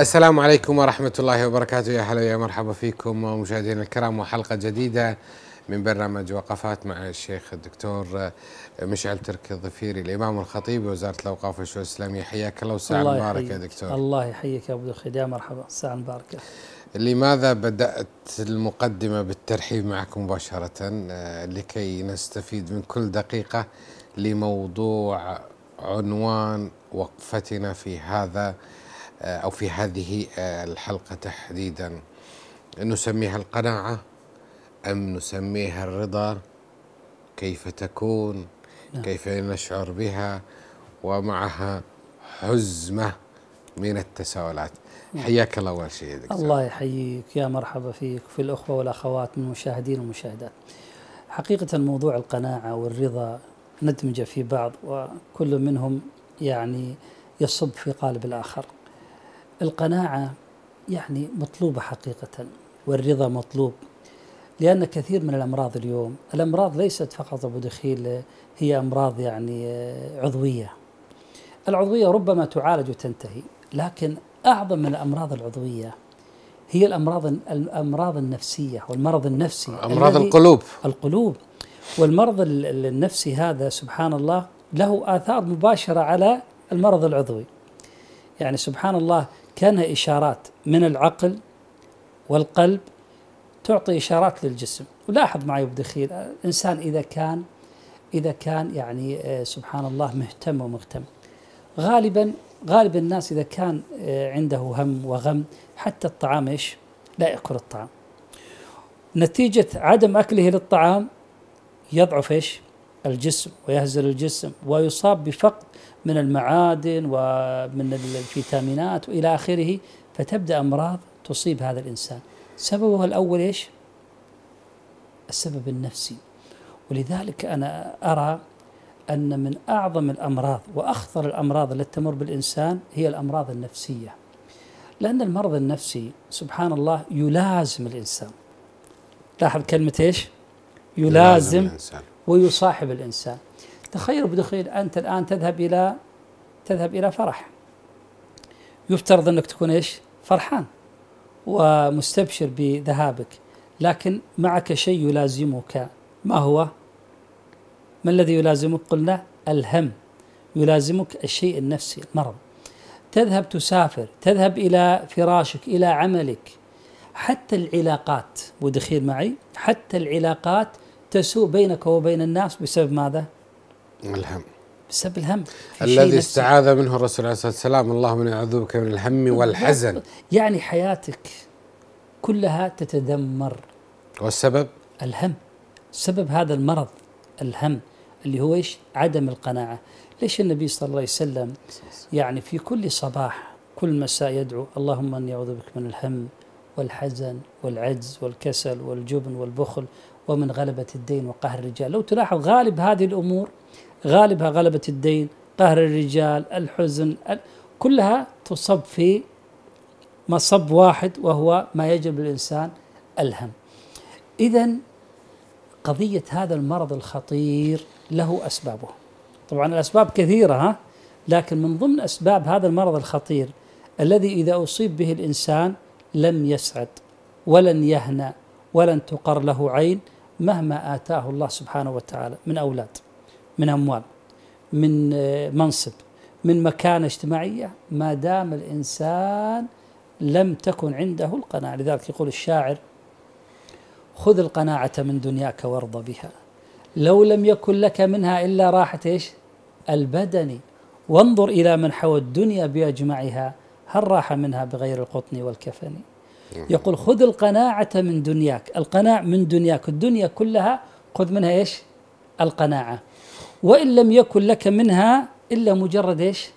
السلام عليكم ورحمة الله وبركاته. يا هلا يا مرحبا فيكم مشاهدينا الكرام وحلقة جديدة من برنامج وقفات مع الشيخ الدكتور مشعل تركي الظفيري الإمام الخطيب بوزارة الأوقاف والشؤون الإسلامية. حياك الله. وساعة مباركة يا دكتور. الله يحييك يا أبو الخير يا مرحبا. ساعة مباركة لماذا بدأت المقدمة بالترحيب معك مباشرة؟ آه، لكي نستفيد من كل دقيقة لموضوع عنوان وقفتنا في هذا أو في هذه آه، الحلقة تحديدا. نسميها القناعة أم نسميها الرضا كيف تكون؟ نعم. كيف نشعر بها؟ ومعها حزمة من التساؤلات. نعم. حياك الله أول شيء دكتور. الله يحييك. يا مرحبا فيك في الأخوة والأخوات من المشاهدين والمشاهدات. حقيقة موضوع القناعة والرضا ندمج في بعض وكل منهم يعني يصب في قالب الآخر. القناعة يعني مطلوبة حقيقة والرضا مطلوب لأن كثير من الأمراض اليوم الأمراض ليست فقط أبو دخيل هي أمراض يعني عضوية. العضوية ربما تعالج وتنتهي لكن أعظم من الأمراض العضوية هي الأمراض الأمراض النفسية والمرض النفسي أمراض القلوب. القلوب. والمرض النفسي هذا سبحان الله له آثار مباشرة على المرض العضوي. يعني سبحان الله كانها إشارات من العقل والقلب تعطي إشارات للجسم. ولاحظ معي أبو دخيل الإنسان إذا كان إذا كان يعني آه، سبحان الله مهتم ومغتم. غالبا غالب الناس إذا كان آه، عنده هم وغم حتى الطعام إيش؟ لا يأكل الطعام. نتيجة عدم أكله للطعام يضعف إيش؟ الجسم ويهزل الجسم ويصاب بفقد من المعادن ومن الفيتامينات وإلى آخره فتبدأ أمراض تصيب هذا الإنسان. سببها الأول إيش؟ السبب النفسي. ولذلك أنا أرى أن من أعظم الأمراض وأخطر الأمراض التي تمر بالإنسان هي الأمراض النفسية. لأن المرض النفسي سبحان الله يلازم الإنسان. لاحظ كلمة إيش؟ يلازم, يلازم ويصاحب الإنسان تخيل ابو دخيل أنت الآن تذهب إلى تذهب إلى فرح يفترض أنك تكون إيش؟ فرحان ومستبشر بذهابك لكن معك شيء يلازمك ما هو؟ ما الذي يلازمك؟ قلنا الهم يلازمك الشيء النفسي المرض تذهب تسافر تذهب إلى فراشك إلى عملك حتى العلاقات ودخيل معي حتى العلاقات تسوء بينك وبين الناس بسبب ماذا؟ الهم. بسبب الهم. الذي استعاذ منه الرسول عليه الصلاة والسلام اللهم إني أعوذ بك من الهم والحزن. يعني حياتك كلها تتدمر. والسبب؟ الهم. سبب هذا المرض الهم اللي هو إيش؟ عدم القناعة. ليش النبي صلى الله عليه وسلم يعني في كل صباح كل مساء يدعو اللهم إني أعوذ بك من الهم والحزن والعجز والكسل والجبن والبخل ومن غلبة الدين وقهر الرجال. لو تلاحظ غالب هذه الأمور غالبها غلبة الدين قهر الرجال الحزن كلها تصب في مصب واحد وهو ما يجلب الإنسان الهم. إذا قضية هذا المرض الخطير له أسبابه. طبعا الأسباب كثيرة ها؟ لكن من ضمن أسباب هذا المرض الخطير الذي إذا أصيب به الإنسان لم يسعد ولن يهنى ولن تقر له عين مهما آتاه الله سبحانه وتعالى من أولاد من أموال من آه، منصب من مكانة اجتماعية ما دام الإنسان لم تكن عنده القناعة. لذلك يقول الشاعر خذ القناعة من دنياك وارض بها لو لم يكن لك منها إلا راحة إيش؟ البدن. وانظر إلى من حوى الدنيا بأجمعها هل راح منها بغير القطن والكفن. يقول خذ القناعة من دنياك. القناع من دنياك. الدنيا كلها خذ منها إيش؟ القناعة. وإن لم يكن لك منها إلا مجرد إيش؟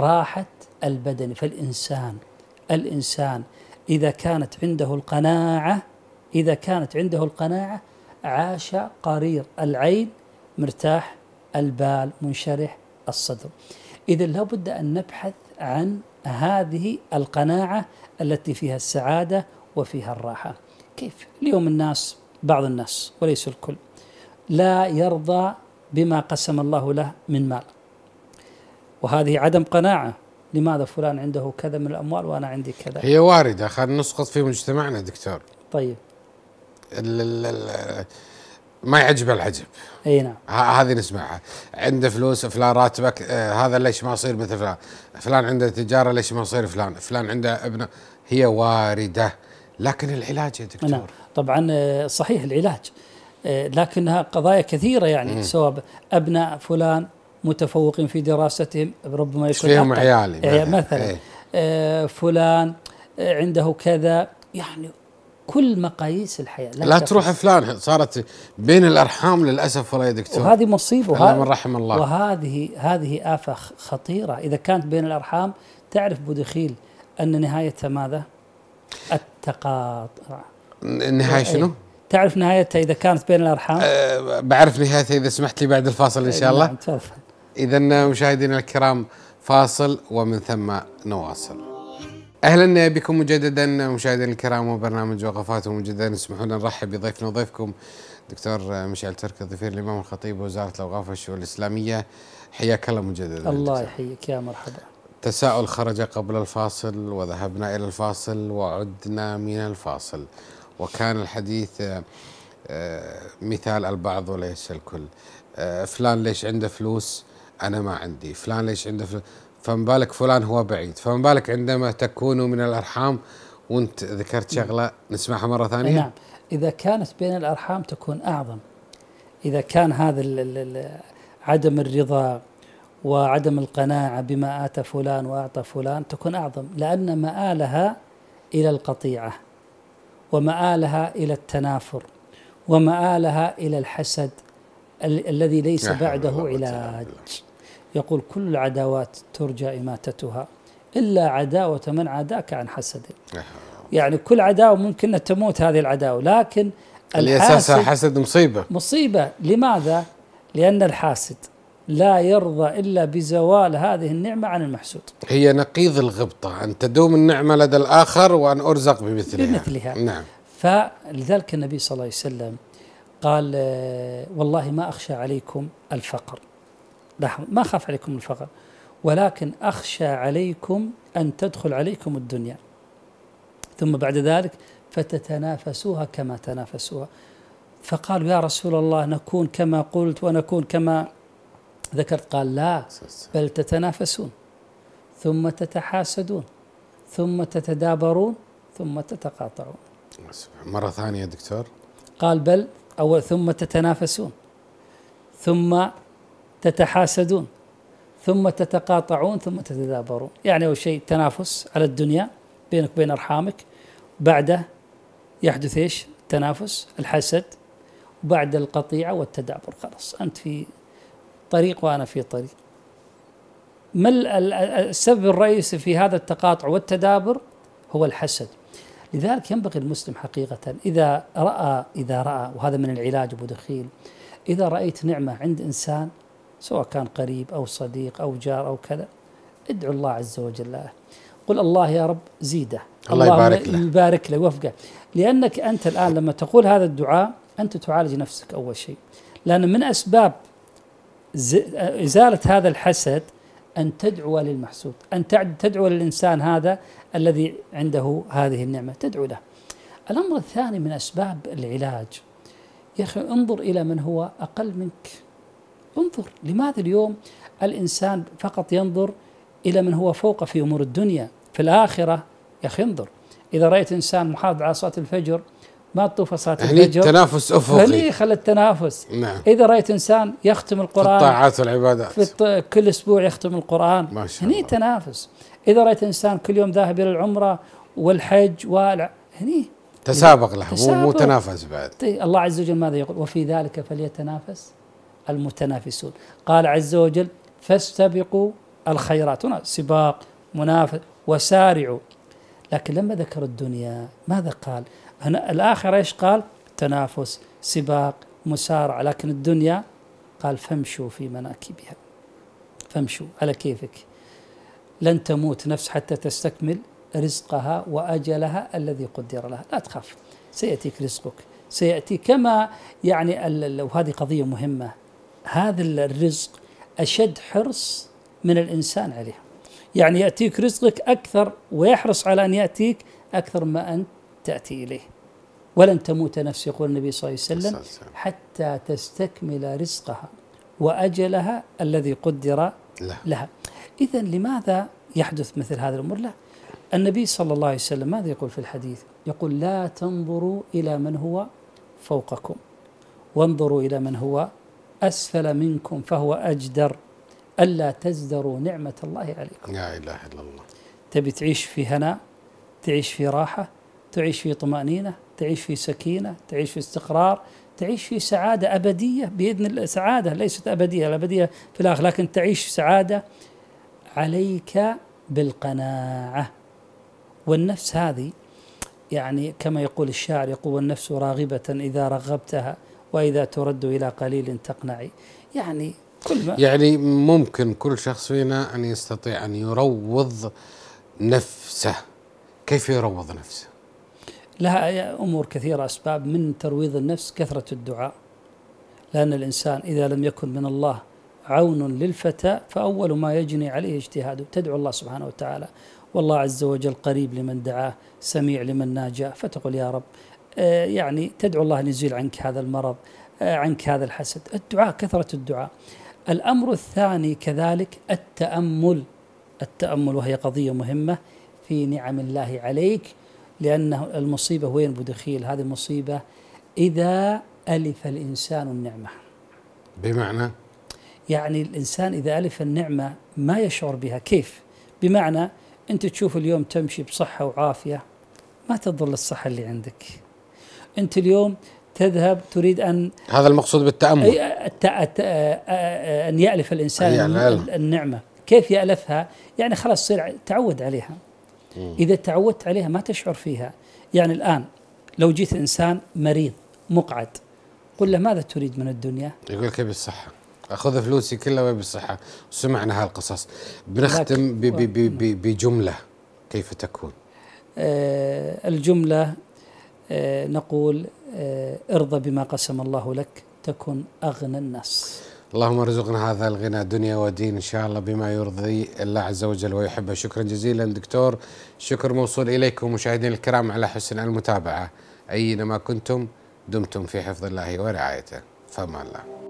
راحة البدن. فالإنسان الإنسان إذا كانت عنده القناعة إذا كانت عنده القناعة عاش قرير. العين مرتاح البال منشرح الصدر. إذا لابد أن نبحث عن هذه القناعة التي فيها السعادة وفيها الراحة. كيف؟ اليوم الناس بعض الناس وليس الكل لا يرضى بما قسم الله له من مال. وهذه عدم قناعة. لماذا فلان عنده كذا من الأموال وأنا عندي كذا؟ هي واردة. خلينا نسقط في مجتمعنا دكتور. طيب. ال ال ال ما يعجب العجب. إي نعم. هذه نسمعها. عنده فلوس فلان راتبك آه هذا ليش ما يصير مثل فلان؟ فلان عنده تجارة ليش ما يصير فلان؟ فلان عنده ابنه. هي واردة لكن العلاج يا دكتور. نعم. طبعا آه، صحيح العلاج. آه، لكنها قضايا كثيرة يعني سواء ابناء فلان متفوقين في دراستهم ربما يكون فيهم. عيالي إيه، مثلا. إيه. آه، فلان عنده كذا يعني كل مقاييس الحياة لا تقص. تروح فلان صارت بين الأرحام للأسف والله يا دكتور وهذه مصيبة الا من وه- رحم الله وهذه هذه آفة خ- خطيرة إذا كانت بين الأرحام تعرف بودخيل أن نهايتها ماذا؟ التقاطع النهايه شنو؟ تعرف نهايتها إذا كانت بين الأرحام؟ أه بعرف نهايتها إذا سمحت لي بعد الفاصل إن شاء الله نعم تفضل اذا مشاهدينا الكرام فاصل ومن ثم نواصل أهلا بكم مجددا مشاهدينا الكرام وبرنامج وقفات ومجددا اسمحوا لنا نرحب بضيفنا وضيفكم دكتور مشعل تركي ضفير الإمام الخطيب وزاره الأوقاف والشؤون الإسلامية. حياك الله مجددا. الله. يحييك يا مرحبا. تساؤل خرج قبل الفاصل وذهبنا إلى الفاصل وعدنا من الفاصل. وكان الحديث آه، آه، مثال البعض وليس الكل. آه، فلان ليش عنده فلوس؟ أنا ما عندي. فلان ليش عنده فلوس؟ فما بالك فلان هو بعيد فما بالك عندما تكون من الأرحام وانت ذكرت شغلة نسمعها مرة ثانية؟ نعم. إذا كانت بين الأرحام تكون أعظم. إذا كان هذا عدم الرضا وعدم القناعة بما آتى فلان وأعطى فلان تكون أعظم لأن مآلها إلى القطيعة ومآلها إلى التنافر ومآلها إلى الحسد ال الذي ليس بعده علاج. يقول كل العداوات ترجى إماتتها إلا عداوة من عاداك عن حسد يعني كل عداوة ممكن أن تموت هذه العداوة لكن اللي الحاسد حسد مصيبة. مصيبة. لماذا؟ لأن الحاسد لا يرضى إلا بزوال هذه النعمة عن المحسود. هي نقيض الغبطة أن تدوم النعمة لدى الآخر وأن أرزق بمثلها. بمثلها. نعم. فلذلك النبي صلى الله عليه وسلم قال والله ما أخشى عليكم الفقر. لاحظ ما أخاف عليكم الفقر. ولكن أخشى عليكم أن تدخل عليكم الدنيا. ثم بعد ذلك فتتنافسوها كما تنافسوها. فقالوا يا رسول الله نكون كما قلت ونكون كما ذكرت. قال لا بل تتنافسون ثم تتحاسدون ثم تتدابرون ثم تتقاطعون. مرة ثانية يا دكتور. قال بل أو ثم تتنافسون ثم تتحاسدون ثم تتقاطعون ثم تتدابرون. يعني أول شيء تنافس على الدنيا بينك وبين أرحامك بعده يحدث إيش؟ تنافس الحسد وبعد القطيعة والتدابر. خلاص أنت في طريق وأنا في طريق. ما ال- ال- السبب الرئيسي في هذا التقاطع والتدابر؟ هو الحسد. لذلك ينبغي المسلم حقيقة إذا رأى إذا رأى وهذا من العلاج أبو دخيل إذا رأيت نعمة عند إنسان سواء كان قريب أو صديق أو جار أو كذا ادعو الله عز وجل. له قل الله يا رب زيده. الله يبارك له. يبارك له وفقه. لأنك أنت الآن لما تقول هذا الدعاء أنت تعالج نفسك أول شيء. لأن من أسباب إزالة هذا الحسد أن تدعو للمحسود أن تدعو للإنسان هذا الذي عنده هذه النعمة. تدعو له. الأمر الثاني من أسباب العلاج. يا أخي انظر إلى من هو أقل منك. انظر لماذا اليوم الإنسان فقط ينظر إلى من هو فوق في أمور الدنيا في الآخرة يا أخي انظر. إذا رأيت إنسان محافظ على صلاة الفجر ما تطوف صلاة هني الفجر؟ تنافس أفقي. فليه خلى التنافس. نعم. إذا رأيت إنسان يختم في القرآن الطاعات والعبادات. في الط- كل أسبوع يختم القرآن. ما شاء هني الله. تنافس. إذا رأيت إنسان كل يوم ذاهب إلى العمرة والحج والع... هني. تسابق له مو. تنافس بعد. طيب الله عز وجل ماذا يقول؟ وفي ذلك فليتنافس المتنافسون. قال عز وجل فاستبقوا الخيرات. هنا سباق منافس وسارعوا. لكن لما ذكر الدنيا ماذا قال؟ هنا الآخرة إيش قال؟ تنافس سباق مسارعة. لكن الدنيا قال فامشوا في مناكبها. فامشوا على كيفك. لن تموت نفس حتى تستكمل رزقها وأجلها الذي قدر لها. لا تخاف سيأتيك رزقك. سيأتي كما يعني وهذه قضية مهمة. هذا الرزق أشد حرص من الإنسان عليه. يعني يأتيك رزقك أكثر ويحرص على أن يأتيك أكثر ما أنت تأتي إليه. ولن تموت نفس يقول النبي صلى الله عليه وسلم حتى تستكمل رزقها وأجلها الذي قدر. لها. إذا لماذا يحدث مثل هذه الأمور لا. النبي صلى الله عليه وسلم ماذا يقول في الحديث؟ يقول لا تنظروا إلى من هو فوقكم وانظروا إلى من هو أسفل منكم فهو أجدر. ألا تزدروا نعمة الله عليكم. لا إله إلا الله. تبي تعيش في هناء تعيش في راحة تعيش في طمأنينة تعيش في سكينة تعيش في استقرار تعيش في سعادة أبدية بإذن الله. سعادة ليست أبدية الأبدية في الآخر لكن تعيش سعادة عليك بالقناعة. والنفس هذه يعني كما يقول الشاعر يقول والنفس راغبة إذا رغبتها. وإذا ترد إلى قليل تقنعي يعني كل ما يعني ممكن كل شخص فينا أن يستطيع أن يروض نفسه. كيف يروض نفسه؟ لها أمور كثيرة أسباب من ترويض النفس كثرة الدعاء. لأن الإنسان إذا لم يكن من الله عون للفتى فأول ما يجني عليه اجتهاده. تدعو الله سبحانه وتعالى. والله عز وجل قريب لمن دعاه سميع لمن ناجاه. فتقول يا رب يعني تدعو الله أن يزيل عنك هذا المرض آه، عنك هذا الحسد. الدعاء كثرة الدعاء. الأمر الثاني كذلك التأمل. التأمل وهي قضية مهمة في نعم الله عليك لأنه المصيبة وين بدخيل؟ هذه مصيبة إذا ألف الإنسان النعمة. بمعنى؟ يعني الإنسان إذا ألف النعمة ما يشعر بها. كيف؟ بمعنى أنت تشوف اليوم تمشي بصحة وعافية ما تظل الصحة اللي عندك. أنت اليوم تذهب تريد أن هذا المقصود بالتأمل. أي- الت- الت- أن يألف الإنسان أي العلم. النعمة. كيف يألفها؟ يعني خلاص يصير تعود عليها. إذا تعودت عليها ما تشعر فيها. يعني الآن لو جيت إنسان مريض مقعد قل له ماذا تريد من الدنيا؟ يقول لك بالصحة. أخذ فلوسي كلها وهي بالصحة سمعنا هالقصص بنختم ب- ب- ب- ب- بجملة كيف تكون؟ آه، الجملة آه، نقول آه، ارضى بما قسم الله لك تكن أغنى الناس. اللهم ارزقنا هذا الغنى دنيا ودين إن شاء الله بما يرضي الله عز وجل ويحبه. شكرا جزيلا دكتور. شكر موصول إليكم مشاهدينا الكرام على حسن المتابعة. اينما كنتم دمتم في حفظ الله ورعايته. فما الله.